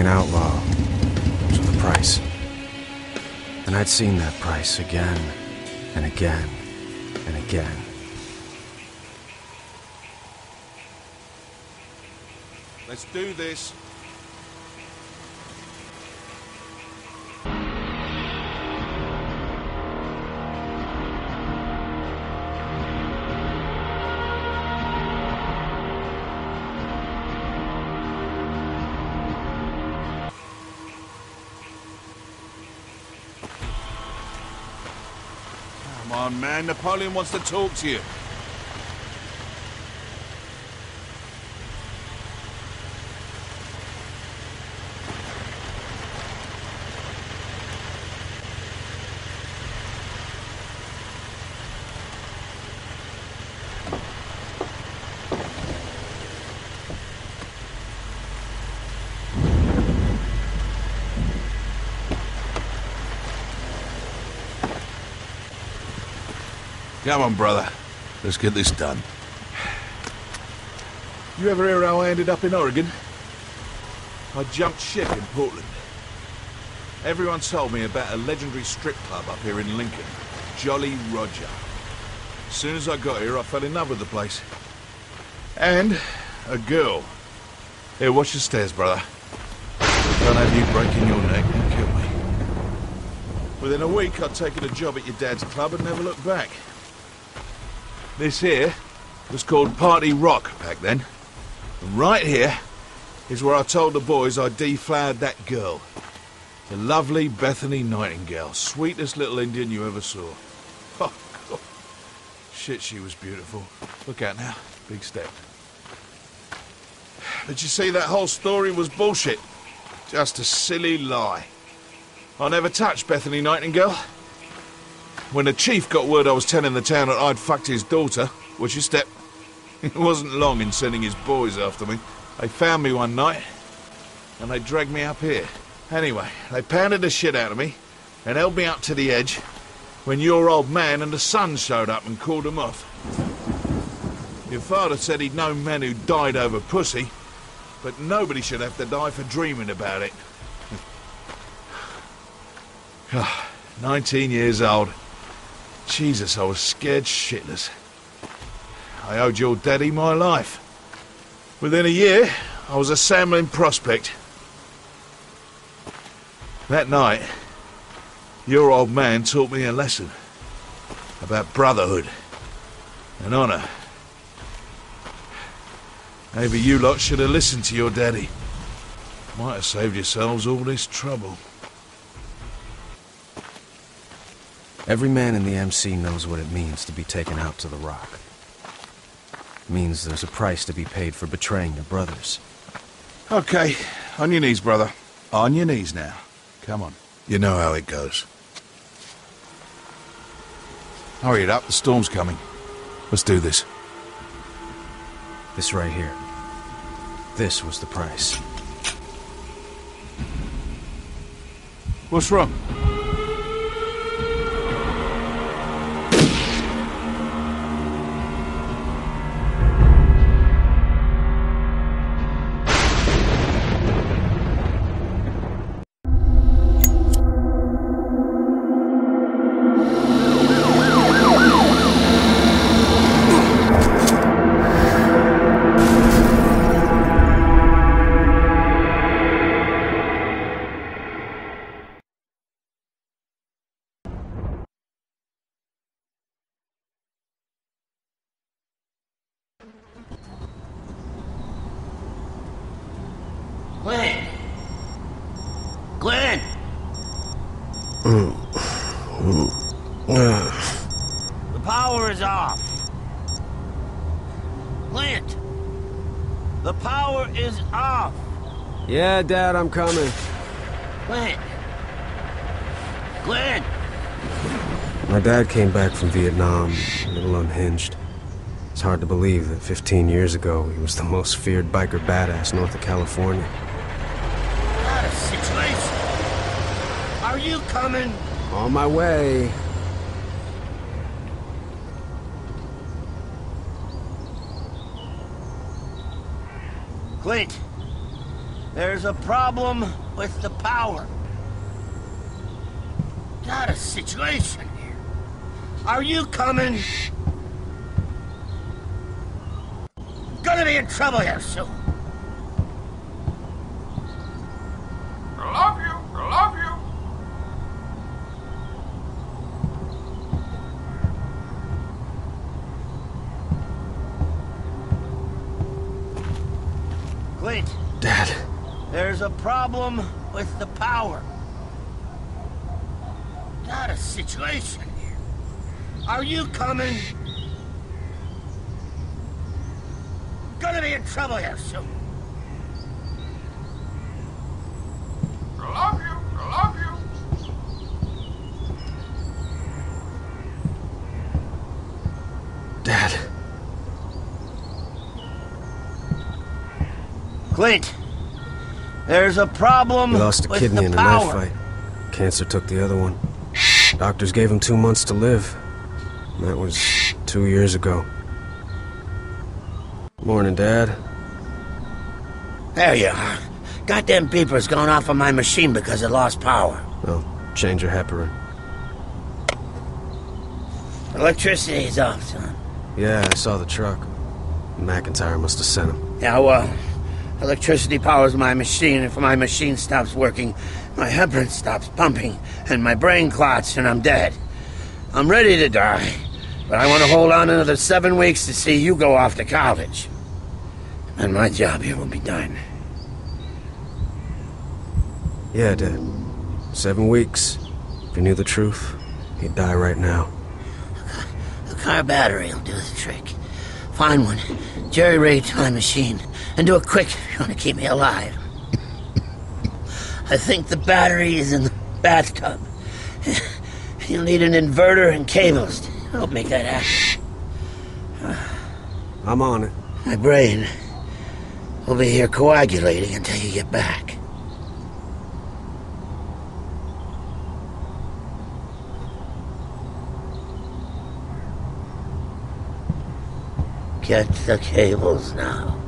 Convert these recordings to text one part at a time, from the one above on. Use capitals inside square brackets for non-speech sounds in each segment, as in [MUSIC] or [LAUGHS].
an outlaw was the price. And I'd seen that price again and again and again. Let's do this. Come on, man. Napoleon wants to talk to you. Come on, brother. Let's get this done. You ever hear how I ended up in Oregon? I jumped ship in Portland. Everyone told me about a legendary strip club up here in Lincoln, Jolly Roger. As soon as I got here, I fell in love with the place. And a girl. Here, watch the stairs, brother. Don't have you breaking your neck and kill me. Within a week, I'd taken a job at your dad's club and never looked back. This here was called Party Rock back then. And right here is where I told the boys I deflowered that girl. The lovely Bethany Nightingale, sweetest little Indian you ever saw. [LAUGHS] Oh, God. Shit, she was beautiful. Look out now. Big step. But you see, that whole story was bullshit. Just a silly lie. I never touched Bethany Nightingale. When the chief got word I was telling the town that I'd fucked his daughter, which you step, [LAUGHS] it wasn't long in sending his boys after me. They found me one night, and they dragged me up here. Anyway, they pounded the shit out of me, and held me up to the edge, when your old man and the son showed up and called them off. Your father said he'd known men who died over pussy, but nobody should have to die for dreaming about it. [SIGHS] [SIGHS] 19 years old. Jesus, I was scared shitless. I owed your daddy my life. Within a year, I was a Samlin prospect. That night, your old man taught me a lesson about brotherhood and honor. Maybe you lot should have listened to your daddy. Might have saved yourselves all this trouble. Every man in the MC knows what it means to be taken out to the rock. It means there's a price to be paid for betraying your brothers. Okay, on your knees, brother. On your knees now. Come on. You know how it goes. Hurry it up, the storm's coming. Let's do this. This right here. This was the price. What's wrong? Yeah, Dad, I'm coming. Glenn! Glenn! My dad came back from Vietnam, a little unhinged. It's hard to believe that 15 years ago, he was the most feared biker badass north of California. Not a situation. Are you coming? On my way. Clint, there's a problem with the power. Got a situation here. Are you coming? Gonna be in trouble here soon. A problem with the power. Got a situation here. Are you coming? Gonna be in trouble here soon. I love you. I love you. Dad. Clint, there's a problem He lost a kidney in a knife fight. Cancer took the other one. Doctors gave him two months to live. That was two years ago. Morning, Dad. There you are. Goddamn beeper's going off on my machine because it lost power. I'll change your heparin. Electricity's off, son. Yeah, I saw the truck. McIntyre must have sent him. Yeah, well, electricity powers my machine. If my machine stops working, my heparin stops pumping, and my brain clots, and I'm dead. I'm ready to die, but I want to hold on another seven weeks to see you go off to college. And my job here will be done. Yeah, Dad. Seven weeks. If he knew the truth, he'd die right now. A car battery will do the trick. Find one, jerry rig to my machine, and do it quick if you want to keep me alive. I think the battery is in the bathtub. [LAUGHS] You'll need an inverter and cables to help make that happen. I'm on it. My brain will be here coagulating until you get back. Get the cables now.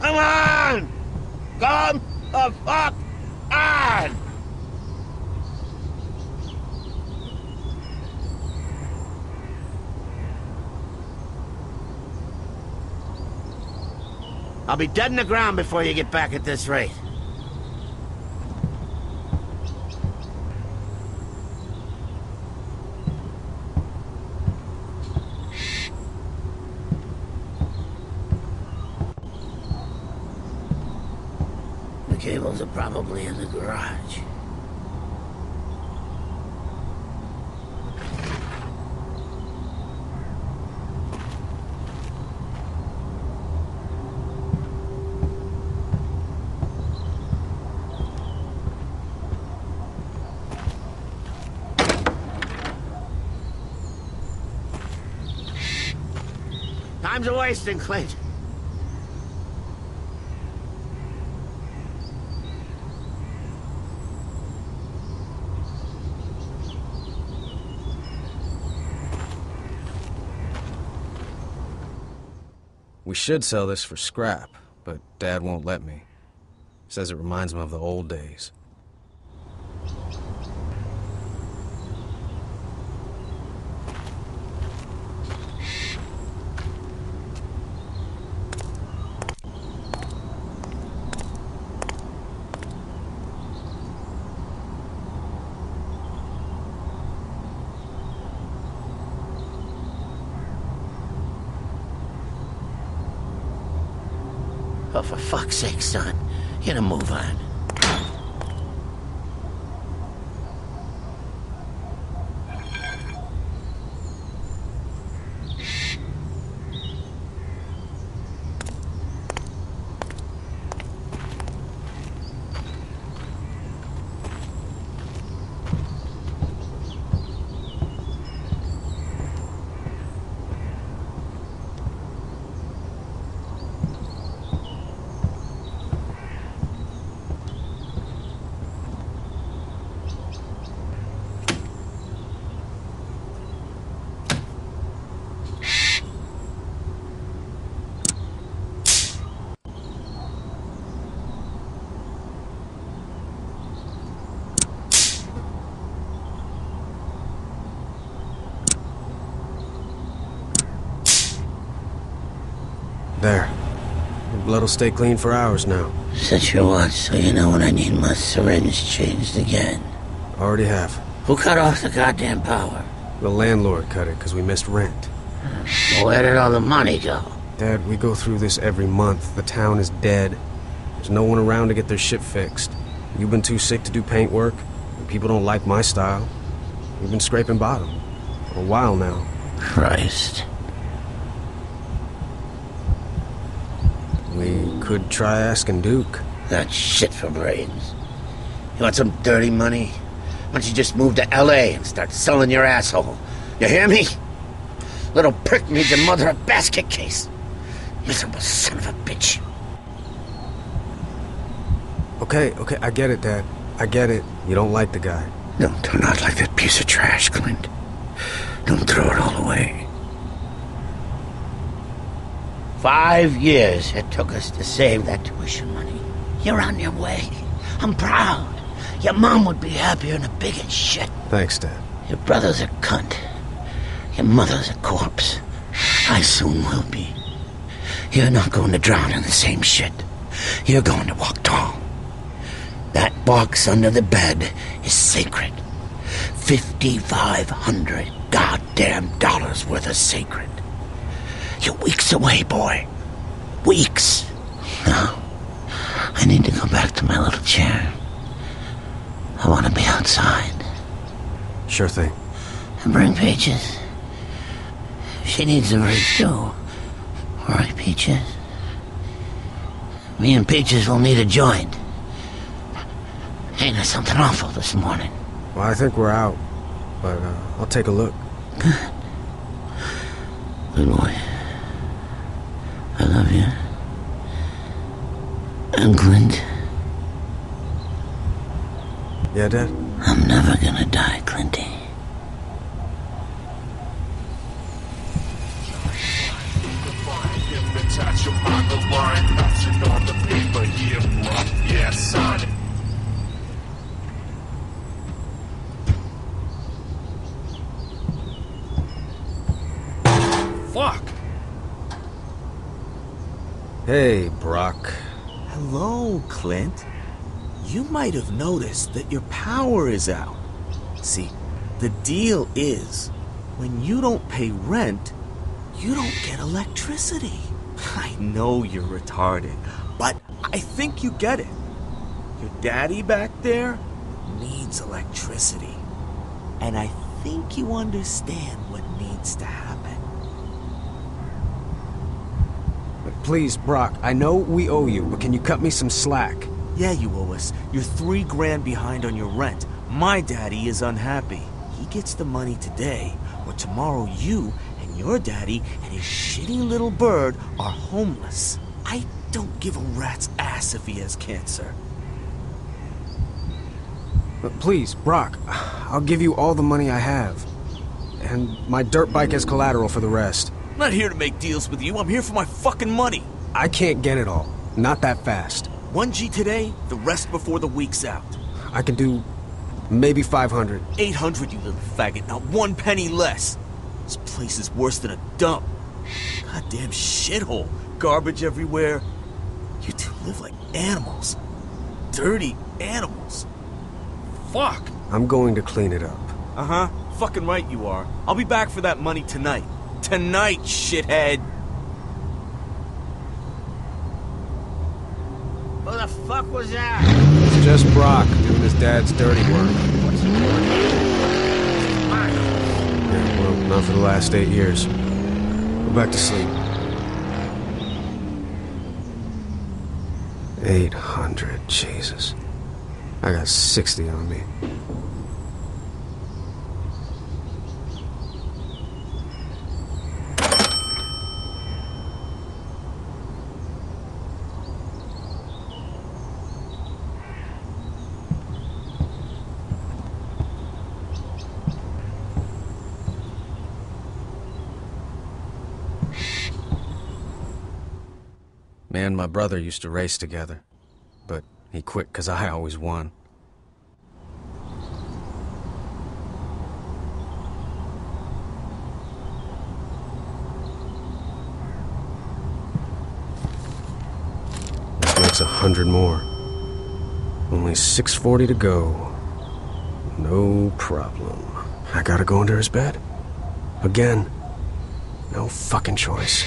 Come on! Come the fuck on! I'll be dead in the ground before you get back at this rate. The cables are probably in the garage. Time's a wasting, Clint. We should sell this for scrap, but Dad won't let me. Says it reminds him of the old days. Oh, for fuck's sake, son. Get a move on. There. Your blood'll stay clean for hours now. Set your watch so you know when I need my syringe changed again. Already have. Who cut off the goddamn power? The landlord cut it because we missed rent. Well, where did all the money go? Dad, we go through this every month. The town is dead. There's no one around to get their shit fixed. You've been too sick to do paint work. People don't like my style. We've been scraping bottom for a while now. Christ. We could try asking Duke. That shit for brains. You want some dirty money? Why don't you just move to L.A. and start selling your asshole? You hear me? Little prick needs your mother a basket case. Miserable son of a bitch. Okay, okay, I get it, Dad. I get it. You don't like the guy. Don't turn out like that piece of trash, Clint. Don't throw it all away. Five years it took us to save that tuition money. You're on your way. I'm proud. Your mom would be happier than a big as shit. Thanks, Dad. Your brother's a cunt. Your mother's a corpse. I soon will be. You're not going to drown in the same shit. You're going to walk tall. That box under the bed is sacred. Fifty-five hundred goddamn dollars worth of sacred. You're weeks away, boy. Weeks. Now, I need to go back to my little chair. I want to be outside. Sure thing. And bring Peaches. She needs a break too. All right, Peaches. Me and Peaches will need a joint. Ain't there something awful this morning? Well, I think we're out. But uh, I'll take a look. Good. Good boy. I love you. And Clint, Yeah, Dad? I'm never gonna die, Clinty. Hey, Brock. Hello, Clint. You might have noticed that your power is out. See, the deal is when you don't pay rent, you don't get electricity. [LAUGHS] I know you're retarded, but I think you get it. Your daddy back there needs electricity. And I think you understand what needs to happen. Please, Brock, I know we owe you, but can you cut me some slack? Yeah, you owe us. You're three grand behind on your rent. My daddy is unhappy. He gets the money today, or tomorrow you and your daddy and his shitty little bird are homeless. I don't give a rat's ass if he has cancer. But please, Brock, I'll give you all the money I have. And my dirt bike as collateral for the rest. I'm not here to make deals with you. I'm here for my fucking money. I can't get it all. Not that fast. 1G today, the rest before the week's out. I can do maybe 500. 800, you little faggot, not one penny less. This place is worse than a dump. Goddamn shithole. Garbage everywhere. You two live like animals. Dirty animals. Fuck. I'm going to clean it up. Uh huh. Fucking right you are. I'll be back for that money tonight. Tonight, shithead. What the fuck was that? It's just Brock doing his dad's dirty work. What's he doing. Yeah, well, not for the last eight years. Go back to sleep. 800, Jesus. I got 60 on me. Brother used to race together, but he quit because I always won. This makes a hundred more. Only 640 to go. No problem. I gotta go under his bed. Again. No fucking choice.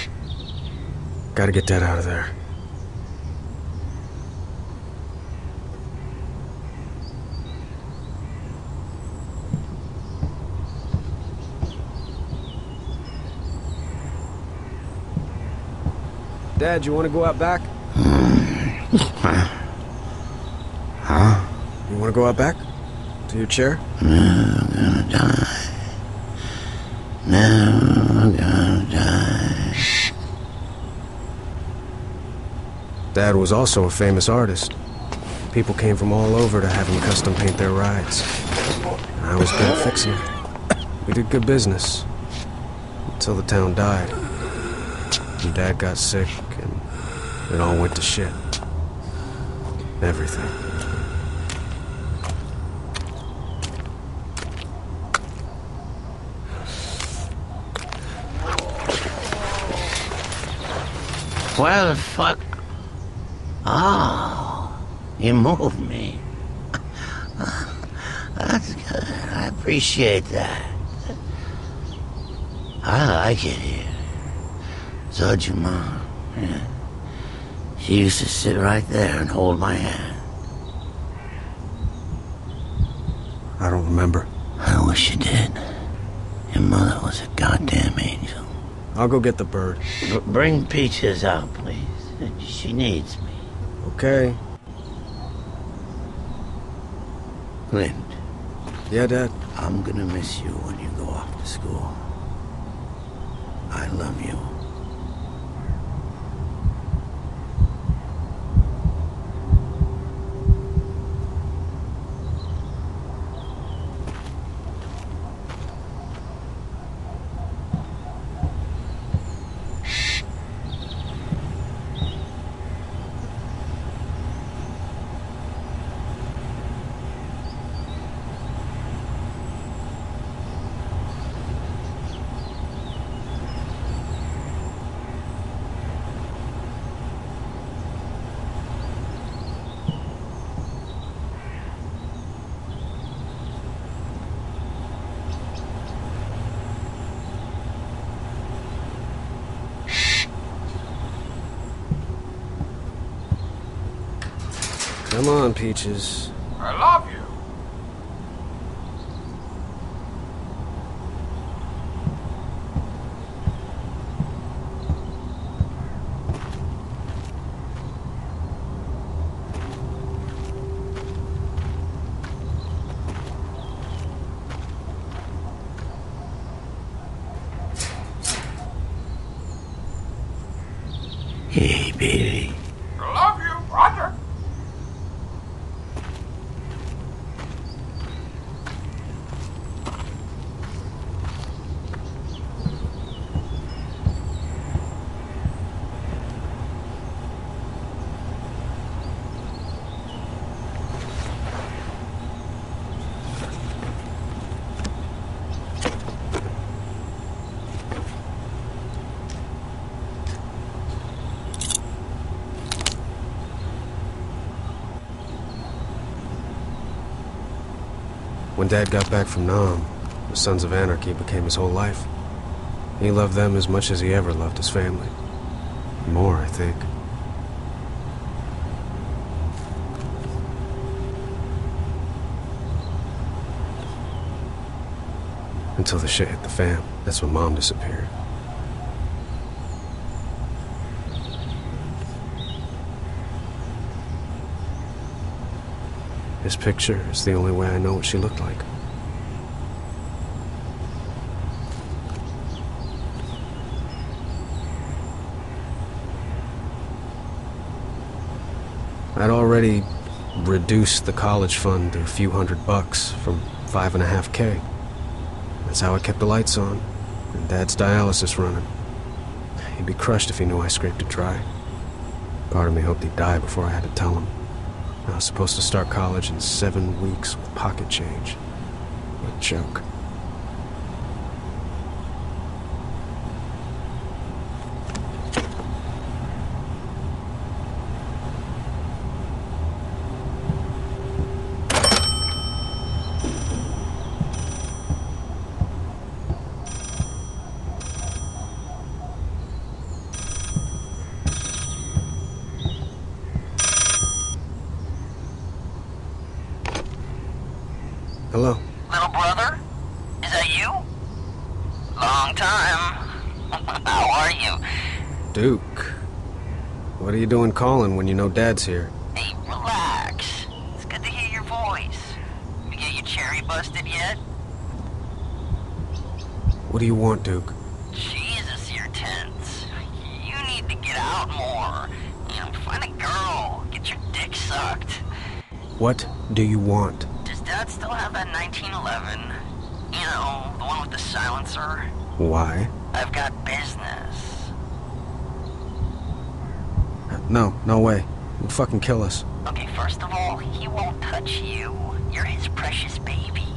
Gotta get that out of there. Dad, you want to go out back? Huh? You want to go out back? To your chair? Never gonna die. Never gonna die. Dad was also a famous artist. People came from all over to have him custom paint their rides. And I was good at fixing them. We did good business. Until the town died. And Dad got sick, it all went to shit. Everything. Where the fuck? Oh, you moved me. [LAUGHS] That's good. I appreciate that. I like it here. So'd your mom. Yeah. She used to sit right there and hold my hand. I don't remember. I wish you did. Your mother was a goddamn angel. I'll go get the bird. B- bring Peaches out, please. She needs me. Okay. Clint, Yeah, Dad? I'm gonna miss you when you go off to school. I love you. Come on, Peaches. When Dad got back from Nam, the Sons of Anarchy became his whole life. He loved them as much as he ever loved his family. More, I think. Until the shit hit the fan. That's when Mom disappeared. This picture is the only way I know what she looked like. I'd already reduced the college fund to a few hundred bucks from five and a half K. That's how I kept the lights on, and Dad's dialysis running. He'd be crushed if he knew I scraped it dry. Part of me hoped he'd die before I had to tell him. I was supposed to start college in seven weeks with pocket change. What a joke. Hello. Little brother? Is that you? Long time. How are you? Duke. What are you doing calling when you know Dad's here? Hey, relax. It's good to hear your voice. You get your cherry busted yet? What do you want, Duke? Jesus, you're tense. You need to get out more. You know, find a girl. Get your dick sucked. What do you want? Does Dad still have that 1911? You know, the one with the silencer? Why? I've got business. No, no way. He'd fucking kill us. Okay, first of all, he won't touch you. You're his precious baby.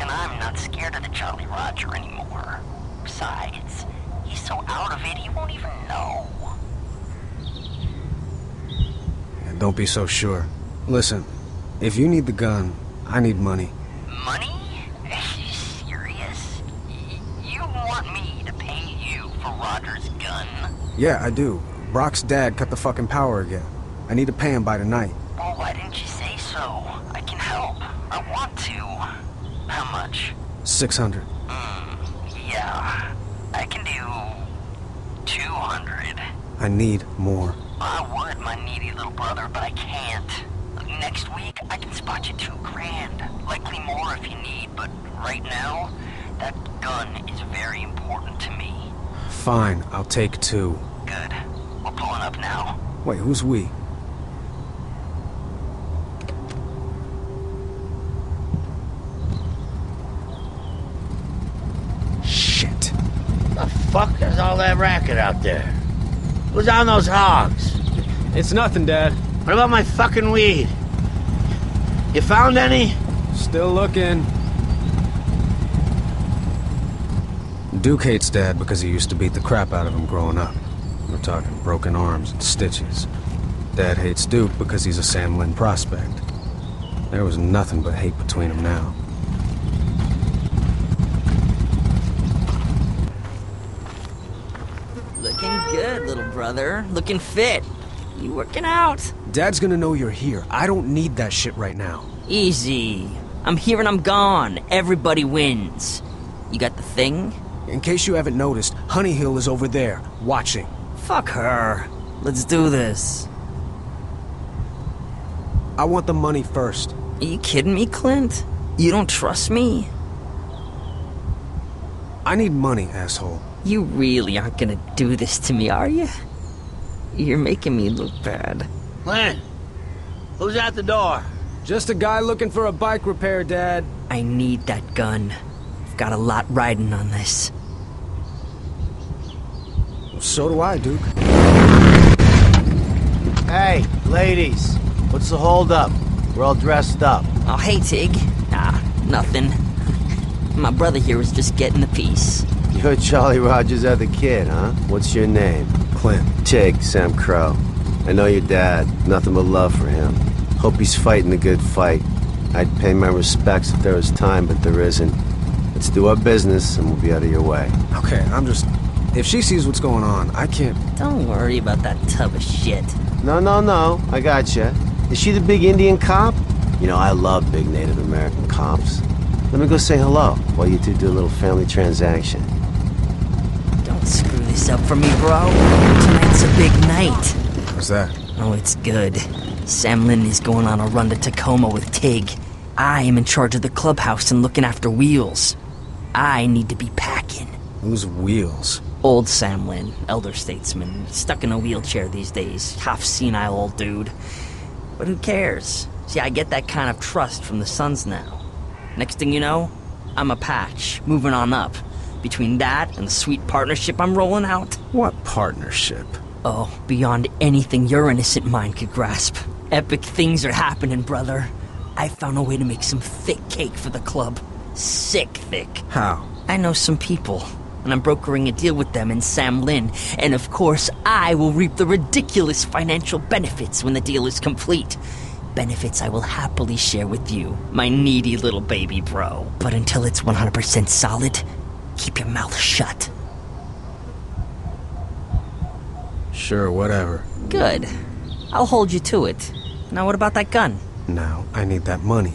And I'm not scared of the Jolly Roger anymore. Besides, he's so out of it, he won't even know. And don't be so sure. Listen, if you need the gun, I need money. Money? [LAUGHS] Are you serious? Y- you want me to pay you for Roger's gun? Yeah, I do. Brock's dad cut the fucking power again. I need to pay him by tonight. Well, why didn't you say so? I can help. I want to. How much? 600. Hmm, yeah. I can do 200. I need more. I would, my needy little brother, but I can't. Next week, I can spot you two grand. Likely more if you need, but right now, that gun is very important to me. Fine, I'll take two. Good. We're pulling up now. Wait, who's we? Shit. The fuck is all that racket out there? Who's on those hogs? It's nothing, Dad. What about my fucking weed? You found any? Still looking. Duke hates Dad because he used to beat the crap out of him growing up. Talking broken arms and stitches. Dad hates Duke because he's a Samlin prospect. There was nothing but hate between them now. Looking good, little brother. Looking fit. You working out? Dad's gonna know you're here. I don't need that shit right now. Easy. I'm here and I'm gone. Everybody wins. You got the thing? In case you haven't noticed, Honey Hill is over there, watching. Fuck her. Let's do this. I want the money first. Are you kidding me, Clint? You don't trust me? I need money, asshole. You really aren't gonna do this to me, are you? You're making me look bad. Clint, who's at the door? Just a guy looking for a bike repair, Dad. I need that gun. I've got a lot riding on this. So do I, Duke. Hey, ladies, what's the holdup? We're all dressed up. Oh, hey, Tig. Ah, nothing. My brother here was just getting the piece. You're Charlie Rogers other kid, huh? What's your name? Clint. Tig, SAMCRO. I know your dad. Nothing but love for him. Hope he's fighting a good fight. I'd pay my respects if there was time, but there isn't. Let's do our business, and we'll be out of your way. Okay, I'm just. If she sees what's going on, I can't. Don't worry about that tub of shit. No, no, no. I gotcha. Is she the big Indian cop? You know, I love big Native American cops. Let me go say hello while you two do a little family transaction. Don't screw this up for me, bro. Tonight's a big night. What's that? Oh, it's good. Samlin is going on a run to Tacoma with Tig. I am in charge of the clubhouse and looking after wheels. I need to be packing. Who's Wheels? Old Samlin, elder statesman, stuck in a wheelchair these days, half senile old dude. But who cares? See, I get that kind of trust from the Sons now. Next thing you know, I'm a patch, moving on up. Between that and the sweet partnership I'm rolling out, What partnership? oh, beyond anything your innocent mind could grasp. Epic things are happening, brother. I found a way to make some thick cake for the club. Sick thick. How? I know some people, and I'm brokering a deal with them and Samlin, and of course, I will reap the ridiculous financial benefits when the deal is complete. Benefits I will happily share with you, my needy little baby bro. But until it's 100% solid, keep your mouth shut. Sure, whatever. Good. I'll hold you to it. Now, what about that gun? Now, I need that money.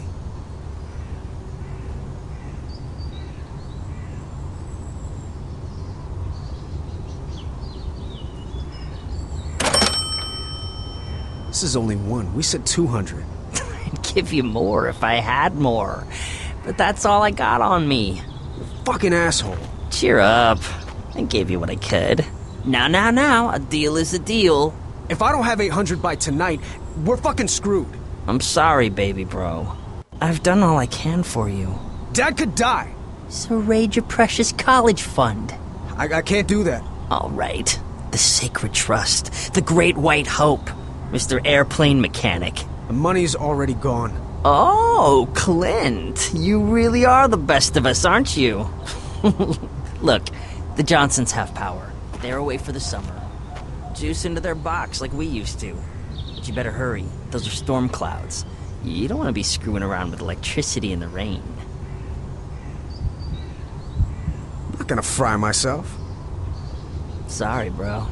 This is only one. We said 200. [LAUGHS] I'd give you more if I had more. But that's all I got on me. Fucking asshole. Cheer up. I gave you what I could. Now, now, now, a deal is a deal. If I don't have 800 by tonight, we're fucking screwed. I'm sorry, baby bro. I've done all I can for you. Dad could die. So raid your precious college fund. I, I can't do that. All right. The Sacred Trust. The Great White Hope. Mr. Airplane Mechanic. The money's already gone. Oh, Clint. You really are the best of us, aren't you? [LAUGHS] Look, the Johnsons have power. They're away for the summer. Juice into their box like we used to. But you better hurry. Those are storm clouds. You don't want to be screwing around with electricity in the rain. I'm not gonna fry myself. Sorry, bro.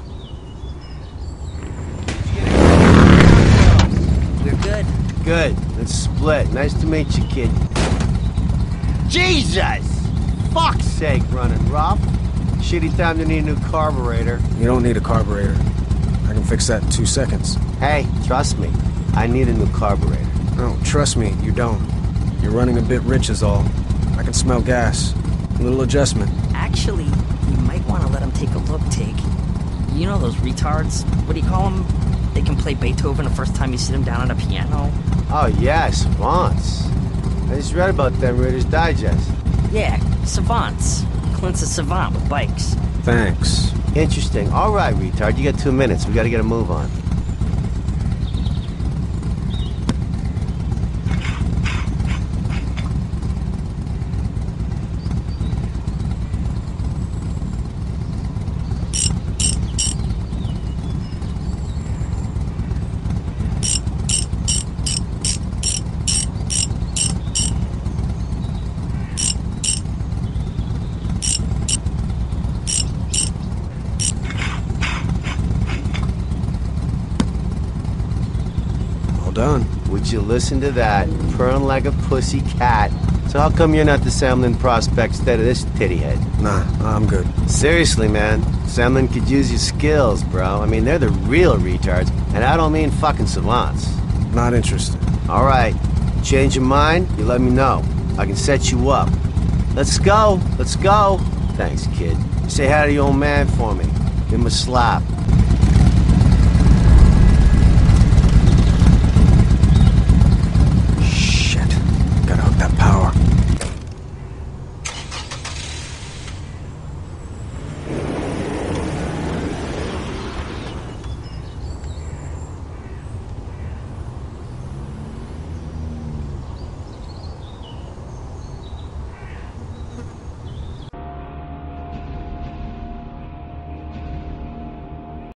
We're good. Good. Let's split. Nice to meet you, kid. Jesus! Fuck's sake, running rough. Shitty time to need a new carburetor. You don't need a carburetor. I can fix that in two seconds. Hey, trust me. I need a new carburetor. No, trust me, you don't. You're running a bit rich is all. I can smell gas. A little adjustment. Actually, you might want to let him take a look, Tig. You know those retards? What do you call them? They can play Beethoven the first time you sit them down at a piano. Oh, yeah, savants. I just read about them Reader's Digest. Yeah, savants. Clint's a savant with bikes. Thanks. Interesting. All right, retard. You got two minutes. We gotta get a move on. Done. Would you listen to that? Purring like a pussy cat. So how come you're not the Samlin prospect instead of this titty head? Nah, I'm good. Seriously, man. Samlin could use your skills, bro. I mean, they're the real retards, and I don't mean fucking savants. Not interested. All right. Change your mind, you let me know. I can set you up. Let's go. Let's go. Thanks, kid. Say hi to your old man for me. Give him a slap.